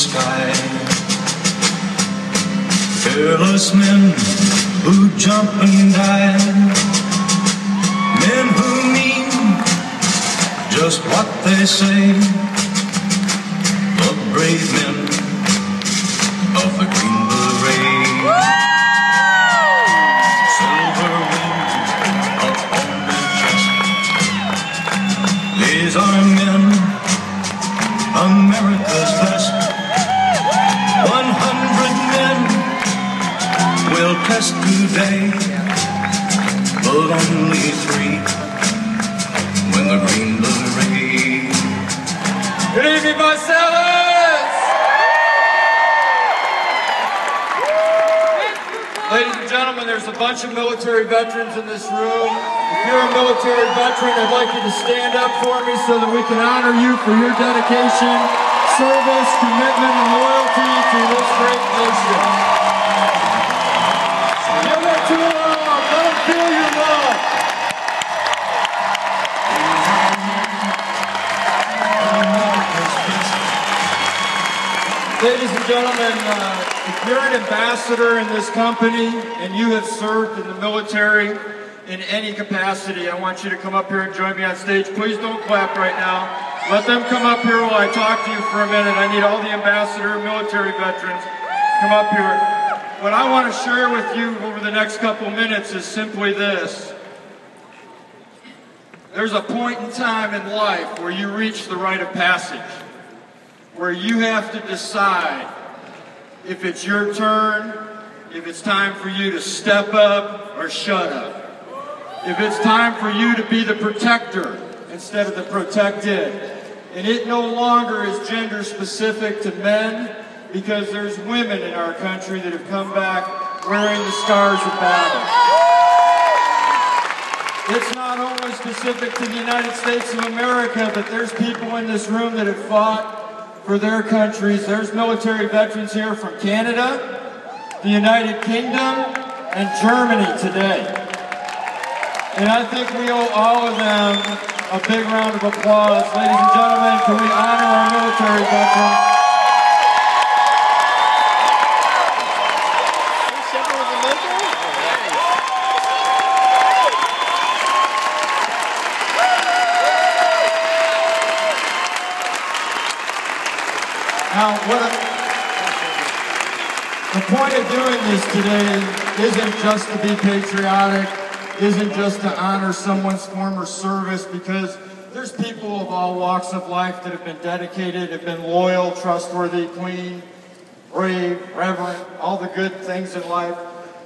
sky. Fearless men who jump and die. Men who mean just what they say. The brave men test today, but only three when the Green. Good evening, Marcellus! Ladies and gentlemen, there's a bunch of military veterans in this room. If you're a military veteran, I'd like you to stand up for me so that we can honor you for your dedication, service, commitment, and loyalty to this great nation. Ladies and gentlemen, uh, if you're an ambassador in this company and you have served in the military in any capacity, I want you to come up here and join me on stage. Please don't clap right now. Let them come up here while I talk to you for a minute. I need all the ambassador military veterans come up here. What I want to share with you over the next couple minutes is simply this. There's a point in time in life where you reach the rite of passage where you have to decide if it's your turn, if it's time for you to step up or shut up. If it's time for you to be the protector instead of the protected. And it no longer is gender specific to men because there's women in our country that have come back wearing the scars of battle. It's not only specific to the United States of America, but there's people in this room that have fought for their countries. There's military veterans here from Canada, the United Kingdom, and Germany today. And I think we owe all of them a big round of applause. Ladies and gentlemen, can we honor our military veterans? Now, what I- the point of doing this today isn't just to be patriotic, isn't just to honor someone's former service, because there's people of all walks of life that have been dedicated, have been loyal, trustworthy, clean, brave, reverent, all the good things in life,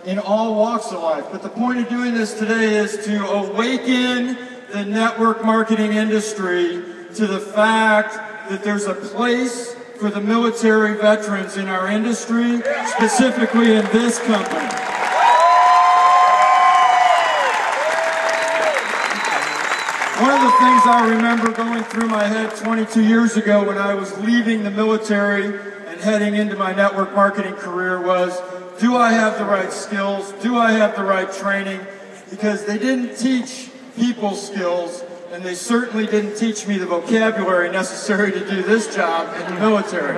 in all walks of life. But the point of doing this today is to awaken the network marketing industry to the fact that there's a place for the military veterans in our industry, specifically in this company. One of the things I remember going through my head 22 years ago when I was leaving the military and heading into my network marketing career was, do I have the right skills? Do I have the right training? Because they didn't teach people skills, and they certainly didn't teach me the vocabulary necessary to do this job in the military.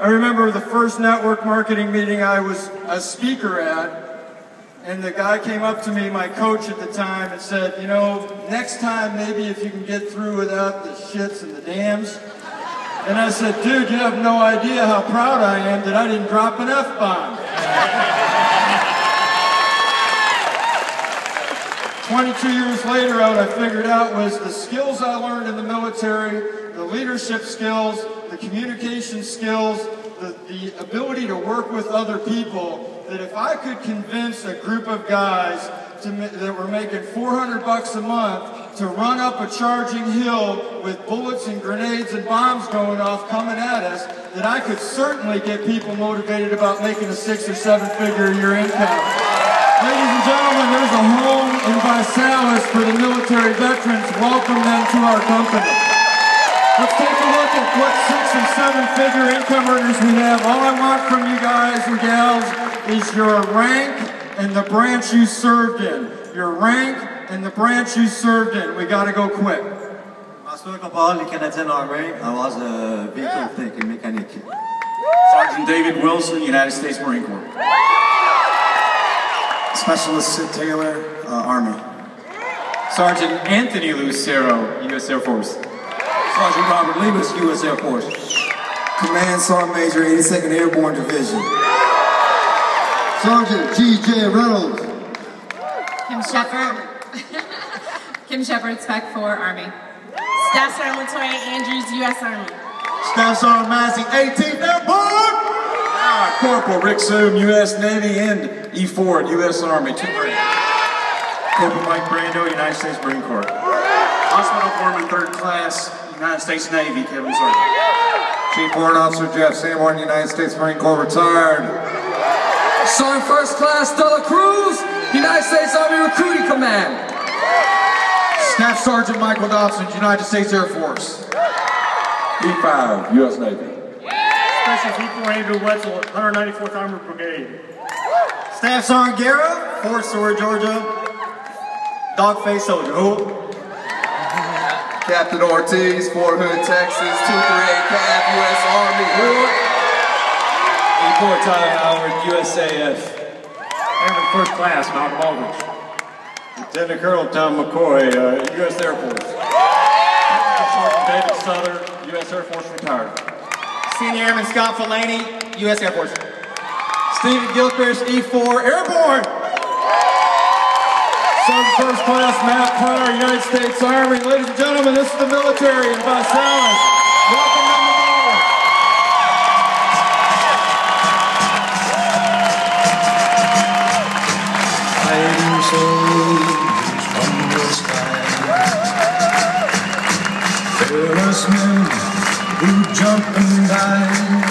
I remember the first network marketing meeting I was a speaker at, and the guy came up to me, my coach at the time, and said, you know, next time maybe if you can get through without the shits and the dams. And I said, dude, you have no idea how proud I am that I didn't drop an F-bomb. 22 years later, what I figured out was the skills I learned in the military, the leadership skills, the communication skills, the, the ability to work with other people, that if I could convince a group of guys to, that were making 400 bucks a month to run up a charging hill with bullets and grenades and bombs going off coming at us, that I could certainly get people motivated about making a six or seven figure a year income. Ladies and gentlemen, there's a home in ViSalus for the military veterans. Welcome them to our company. Let's take a look at what six and seven figure income earners we have. All I want from you guys and gals is your rank and the branch you served in. Your rank and the branch you served in. We gotta go quick. François Caporal, les Canadian Army. I was a vehicle tech and mechanic. Sergeant David Wilson, United States Marine Corps. Specialist Sid Taylor, uh, Army. Sergeant Anthony Lucero, U.S. Air Force. Sergeant Robert Lemus, U.S. Air Force. Command Sergeant Major, 82nd Airborne Division. Sergeant G.J. Reynolds. Kim Shepard. Kim Shepard, Spec 4, Army. Staff Sergeant Latoya Andrews, U.S. Army. Staff Sergeant Massey, 18th Airborne! Corporal Rick Zoom, U.S. Navy, and E. Ford, U.S. Army. Two. Corporal Mike Brando, United States Marine Corps. Hospital Foreman, third class, United States Navy, Kevin. Chief Warrant Officer Jeff Sanborn, United States Marine Corps, retired. Sergeant First Class Dela Cruz, United States Army Recruiting Command. Staff Sergeant Michael Dobson, United States Air Force. E5, U.S. Navy. Special P4 Andrew Wetzel, 194th Armored Brigade. Staff Sergeant Guerra, Fort Stewart, Georgia. Dogface Soldier. Who? Captain Ortiz, Fort Hood, Texas, 238 CAF, U.S. Army, Hood. E4 Tyler Howard, USAF. Airman First Class, Mount Baldridge. Lieutenant Colonel Tom McCoy, uh, U.S. Air Force. Sergeant David Souther, U.S. Air Force retired. Senior Airman Scott Filani, U.S. Air Force. Stephen Gilchrist, E4 Airborne. Sergeant First Class Matt Pryor, United States Army. Ladies and gentlemen, this is the military in ViSalus. Welcome to the ball. Fighting soldiers from the sky. Fearless men who jump and die.